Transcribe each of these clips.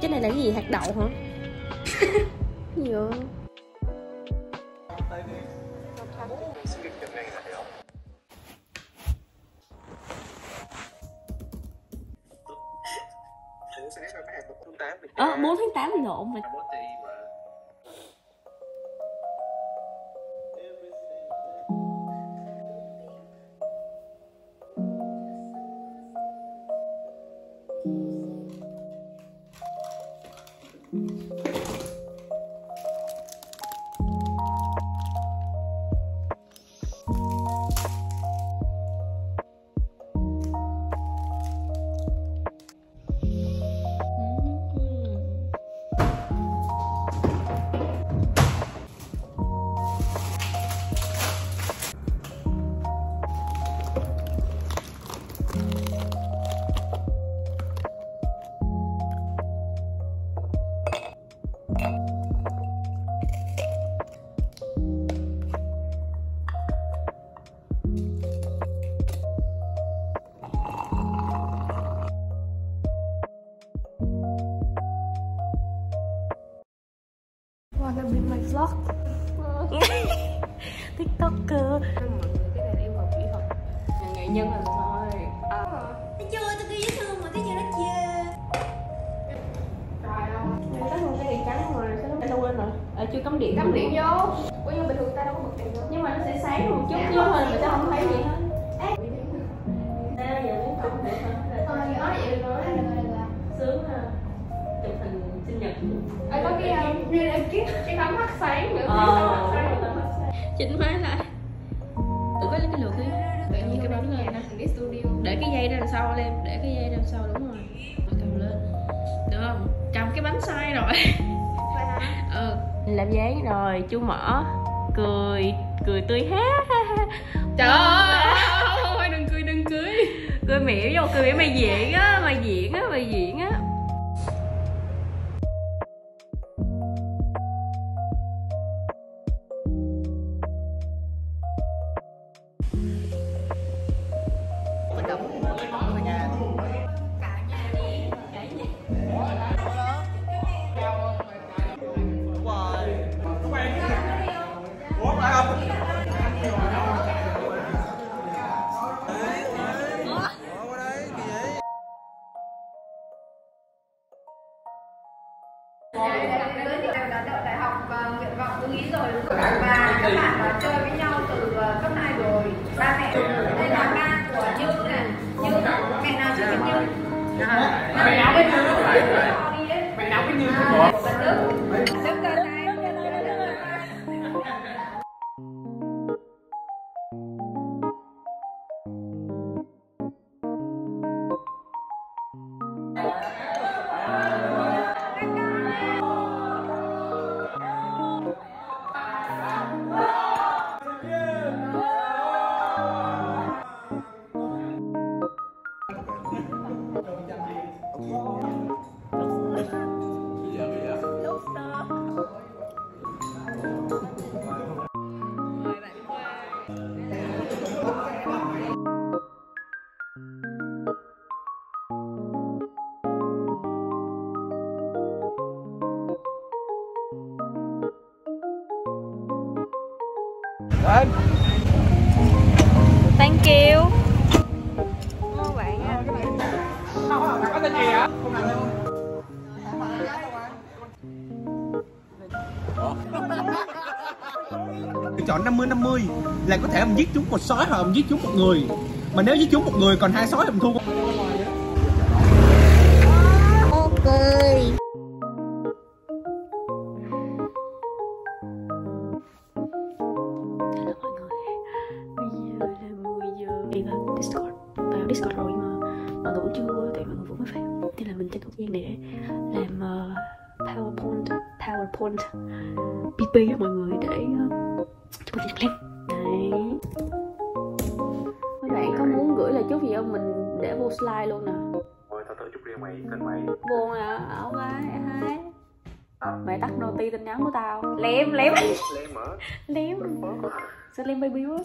cái này là cái gì hạt đậu hả? Gì vậy? Ờ 4 tháng 8 mình lộn mà tiktoker Mọi người cái này là yêu cầu kỹ thuật là nghệ nhân là thôi Thấy chưa, tôi cứ dễ thương mà thấy chưa nó chưa Trời ơi tắt luôn cái điện trắng rồi sao nó quên rồi à, chưa cắm điện. Cắm điện vô. Ủa nhưng bình thường ta đâu có bật đèn đâu. Nhưng mà nó sẽ sáng một chút chứ thôi mà sao không thấy gì hết. Đây, giờ muốn chụp được hả? Thôi nói vậy được rồi, được rồi, được rồi sướng ha. Chụp hình sinh nhật. Ờ, có cái cái cái tấm mắt sáng nữa. Ờ. cái tấm mắt sáng chỉnh máy lại. Tự có lấy cái lượt đi. Tự nhiên cái bấm lên studio để cái dây ra đằng sau lên để cái dây ra đằng sau đúng rồi. Cầm lên. Được không? Cầm cái bánh sai rồi. Vậy hả? ừ. Làm dáng rồi chú mở cười cười tươi há Trời ơi đừng cười đừng cười. Cười mỉa vô cười mỉa mày diễn á mày diễn á mày diễn á đại học và nguyện vọng ưng ý rồi đúng không? và các bạn là chơi với nhau từ ờ, cấp 2 rồi ba mẹ đây là ba của như này như mẹ nào chưa biết như mẹ nào biết như mẹ nào biết như đức đức chọn 50 50 là có thể mình giết chúng một sói hoặc mình giết chúng một người. Mà nếu giết chúng một người, còn hai sói thì mình thua. Ok. gửi là chút gì không? Mình để vô slide luôn nè. Ôi tao tự chút riêng mày tên mày. Buồn à, ảo quá, hai. Mày tắt noti tin nhắn của tao. Lem, lem Lem hả? Lem Sao lem baby quá?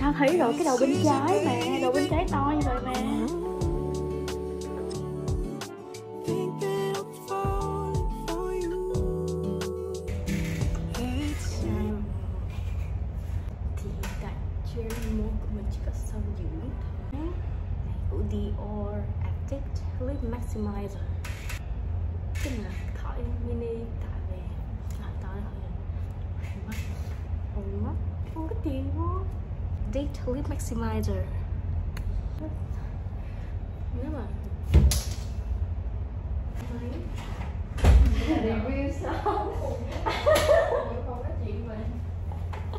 Tao thấy rồi, cái đầu bên trái mẹ Đầu bên trái to như vậy mà. Date Lip Maximizer. Nếu mà review xong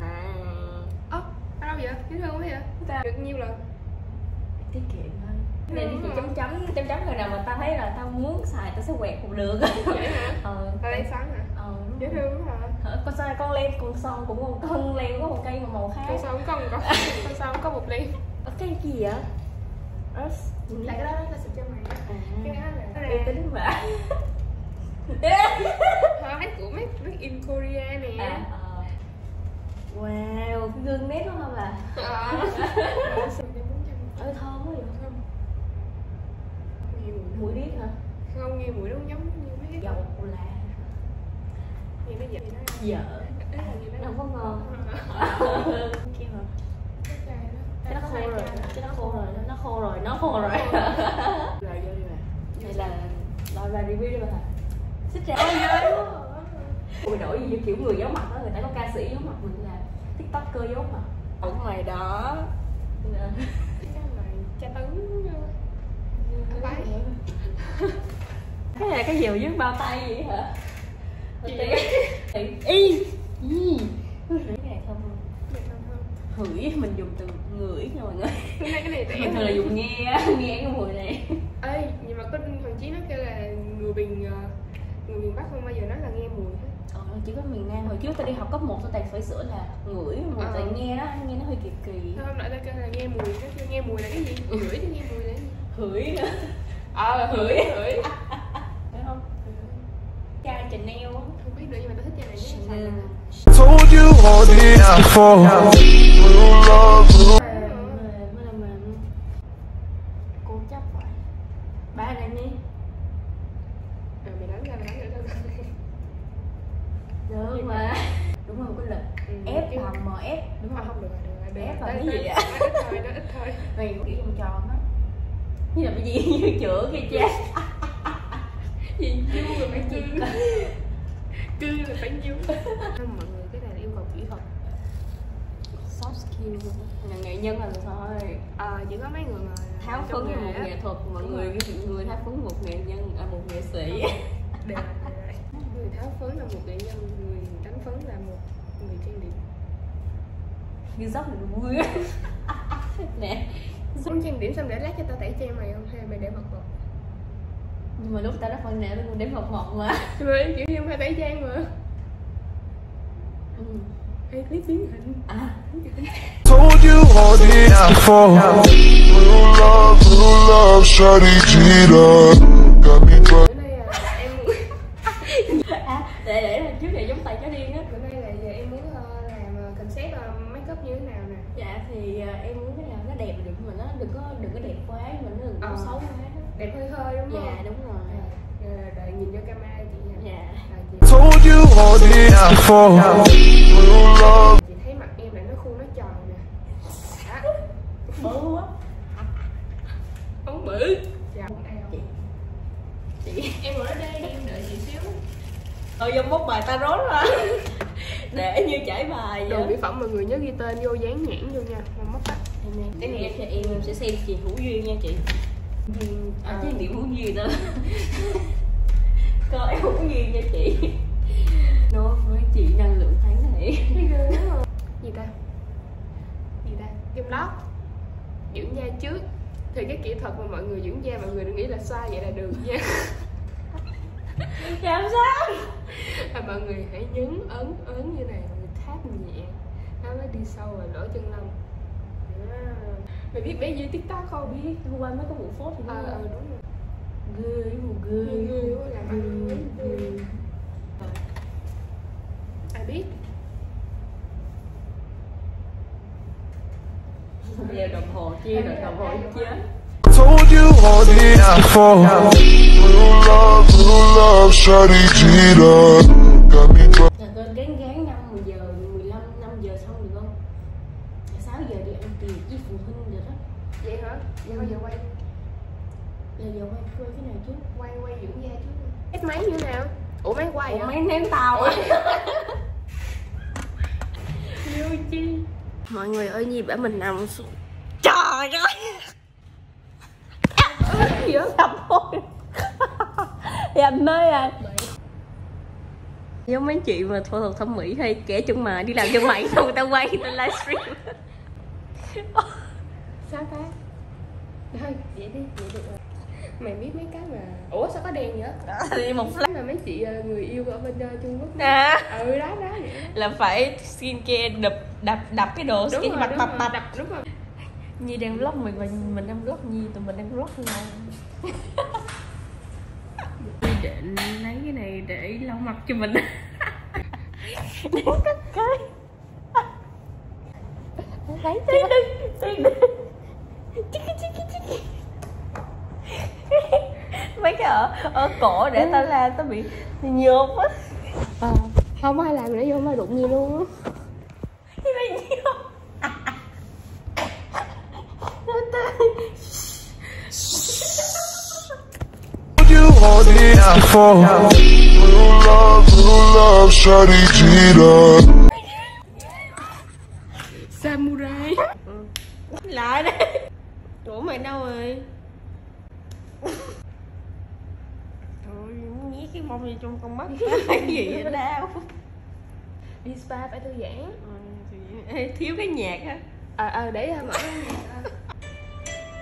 à. Vậy? Dễ thương quá vậy? Ta được nhiêu lần? Tiết kiệm thôi. Này thì chấm chấm chấm chấm rồi nào mà tao thấy là tao muốn xài tao sẽ quẹt cũng được vậy hả? Ờ ở đây sáng hả? Ờ dễ thương quá Hả? Con sao con lem con son cũng một con lem có một cây mà màu khác. Con sao không có một con con sao không có một ly Ờ, cái gì vậy? Là cái đó là sẽ cho mày à. Cái đó là uy tín mà. Thôi hết của mấy mấy in Korea nè. À ờ. wow cái gương nét đúng không là ờ. Ơi thơm quá vậy. Nghe mùi mũi điếc hả? Không nghe mùi nó giống như mấy cái dầu là nghe nó vậy đó dở là như nó không có ngon. Kia cái cái nó khô rồi. Cái nó khô rồi. Nó khô rồi. Nó khô rồi. Rồi vô đi mà này là đòi ra review đi mà hả xích ra ôi đổi gì như kiểu người giấu mặt đó người ta có ca sĩ giấu mặt mình là tiktoker giấu mặt. Ở ngoài đó. Nè. cái này cha tấn bái cái này là cái gì mà dưới bao tay vậy hả Y y. Cái này không? hửi mình dùng từ ngửi nha mọi người. Tôi thấy cái này mình thường là dùng nghe nghe cái mùi này. Ê, nhưng mà có thằng Chí nó kêu là người miền ờ, người miền Bắc không bao giờ nói là nghe mùi hết. Ờ, chỉ có miền Nam hồi trước tao đi học cấp 1 tao toàn phải sửa là ngửi mùi Ờ. tại nghe đó nghe nó hơi kỳ kỳ. Sao hôm nãy tao kêu là nghe mùi, nó kêu nghe mùi là cái gì? Ngửi thì nghe mùi là cái gì? hửi. Nữa Ờ, ngửi phải không chai Chanel nữa nhưng mà tao thích chai này nhất cô chấp vậy ba này nhi Ờ, mày đánh ra, mày đánh ra, đánh ra. Được mà. Đúng rồi cái lịch ép chứ- bằng mờ ép. Đúng không không được rồi, được rồi, được. Ép rồi. vào Tới- cái gì tới- ạ? nó ít thôi, nó ít thôi. Mày kiểu vòng tròn á như là cái gì như chữa kia cha Gì chu rồi phải cư Cư là phải Không, mọi người, cái này là yêu cầu kỹ thuật. Soft skill là nghệ nhân là được thôi Ờ, chỉ có mấy người mà tháo phấn là một nghệ thuật mọi người người tháo phấn một nghệ nhân à, một nghệ sĩ. Đều. người tháo phấn là một nghệ nhân người đánh phấn là một người trang điểm như dốc là vui. Nè. Muốn trang điểm xong để lát cho tao tẩy trang mày không? Hay mày để bật bật nhưng mà lúc tao rất phân nè tao còn đến một một mà mà kiểu như phải tẩy trang mà ừ. hay clip biến hình à Told you all the before. Real love, real love, shawty cheater. Got me drunk. bữa nay là em muốn à để để lần trước này giống tay chó điên á bữa nay là giờ em muốn ờ, làm ờ, concept ờ, make up như thế nào nè dạ thì à, em muốn cái nào nó đẹp được mà nó đừng có đừng có đẹp quá mà nó đừng có xấu quá đẹp hơi hơi đúng không? dạ đúng rồi. Rồi, rồi, đợi nhìn vô camera chị nha. Dạ. Told you all before. Chị thấy mặt em là nó khuôn nó tròn nè. Đó, bự quá. Ống bự. Dạ. Chị. Chị. Em ngồi ở đây em đợi chị xíu. Rồi vô bốc bài tarot ra để như trải bài đồ vậy. mỹ phẩm mọi người nhớ ghi tên vô dán nhãn vô nha. Mà mất em cái này cho em em sẽ xem chị hữu duyên nha chị duyên à, chứ điểm hữu duyên nữa coi hữu duyên nha chị. Nói với chị năng lượng tháng này. Không gì ta? Gì ta? Kem lót dưỡng da trước. Thì cái kỹ thuật mà mọi người dưỡng da mọi người đừng nghĩ là sai vậy là được nha. Làm sao? Là mọi người hãy nhấn ấn ấn như này mọi người tháp nhẹ. Nó mới đi sâu vào lỗ chân lông. À. mày biết bé dưới tiktok không biết. Hôm qua mới có vụ phốt thì ờ nó ờ đúng rồi. Ghê mùa ghê ghê làm ăn ghê ai biết? Bây giờ đồng hồ chia rồi đồng hồ chết. Told you all this before. Real love, real love, shawty cheetah. Got me drunk. là con gán gán 5 10 giờ 15 5 giờ xong được không 6 giờ đi ăn tiệc với phụ huynh rồi đó vậy hả vậy thôi giờ quay là giờ quay quay cái này trước quay quay dưỡng da cái máy như nào? Ủa máy quay Ủa mấy ném tàu á Vô chi? Mọi người ơi nhi bảo mình nằm xuống. Trời ơi! Gì đó sập thôi anh nói à. Giống mấy chị mà phẫu thuật thẩm mỹ hay kẻ chân mà đi làm chân mày xong người ta quay người ta livestream. Sao ta? Thôi vậy đi vậy được rồi mày biết mấy cái mà ủa sao có đèn vậy? Thì một flash là mấy chị ờ, người yêu ở bên ờ, Trung Quốc à, ừ đó đó vậy. Đó. Là phải skincare đập đập đập cái đồ đúng skin rồi bạch rồi bạch đập đúng rồi. Nhi đang vlog mình và mình đang vlog Nhi tụi mình đang vlog nhau. Định lấy cái này để lau mặt cho mình. Cắt cái. Lấy Tiên đừng Tiên đừng Mấy cái ở, ở cổ để tao la tao bị nhột á. Ờ không ai làm nữa vô mà đụng gì luôn á. Cái before. Love, love, shawty cheetah. samurai Lại đây. Ủa mày đâu rồi cái mông gì trong con mắt? Cái gì vậy? Đau. Đi spa phải thư giãn. Ê, Thiếu cái nhạc á. Ờ ờ để mở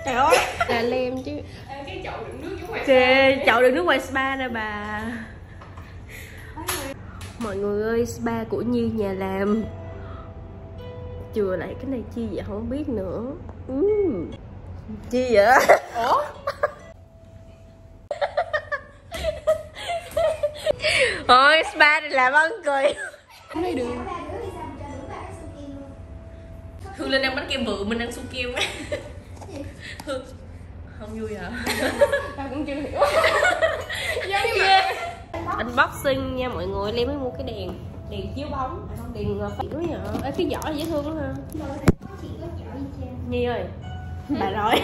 Trời ơi. Là lem chứ. Cái chậu đựng nước giống Kìa, chậu đựng nước ngoài spa nè bà. Mọi người ơi, spa của Nhi nhà làm. Chừa lại cái này chi vậy không biết nữa. Ừm. Chi vậy? Ủa? Thôi, spa này làm ơn cười. Không thấy được. Hương lên ăn bánh kem bự, mình ăn su kem á. Hương Không vui hả? tao cũng chưa hiểu. Unboxing nha mọi người, Lem mới mua cái đèn. Đèn chiếu bóng, à không, đèn uh, phỉu nhờ Ê, cái vỏ này dễ thương lắm ha. Nhi ơi, bà nói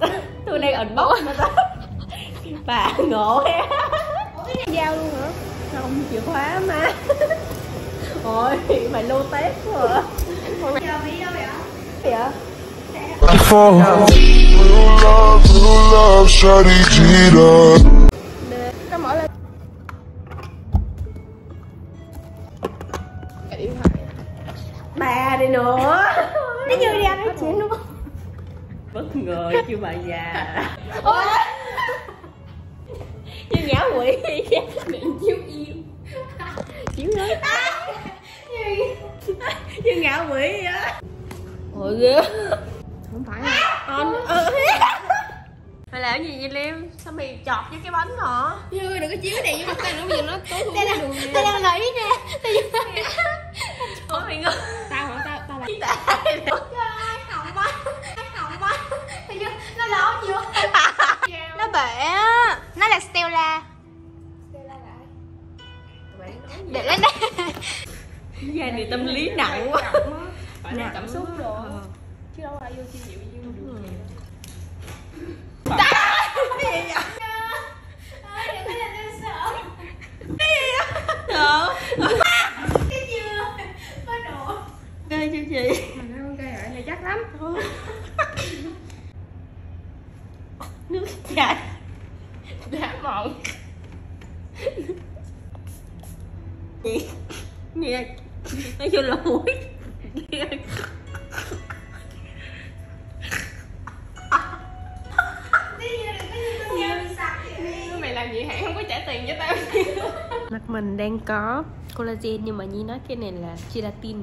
Tôi đang unbox mà ta Bà ngộ ha dao luôn hả? Không, chìa khóa mà Ôi, mày lô tét quá. À Vậy? Nó mở lên. Cái điện thoại. Bà đi nữa. Nó như đi ăn nói chuyện đúng không? Bất ngờ chưa bà già. Như nhã quỷ. Điện chiếu yêu. Chiếu lớn Như ngã quỷ vậy Ôi ghê không phải Anh ừ. Mày làm gì vậy Liêm? Sao mày chọt với cái bánh hả? như đừng có chiếu đèn vô mặt tao nữa bây giờ nó tối hương cái đường Tao nè đang lấy nè Ôi mày ngơ tao hả? Tao tao là Nó ló chưa? Nó bể Gia này tâm lý nặng quá. Phải là cảm xúc rồi. Chứ đâu ai vô chi chịu như được. Sợ Mặt mình đang có collagen nhưng mà Nhi nói cái này là gelatin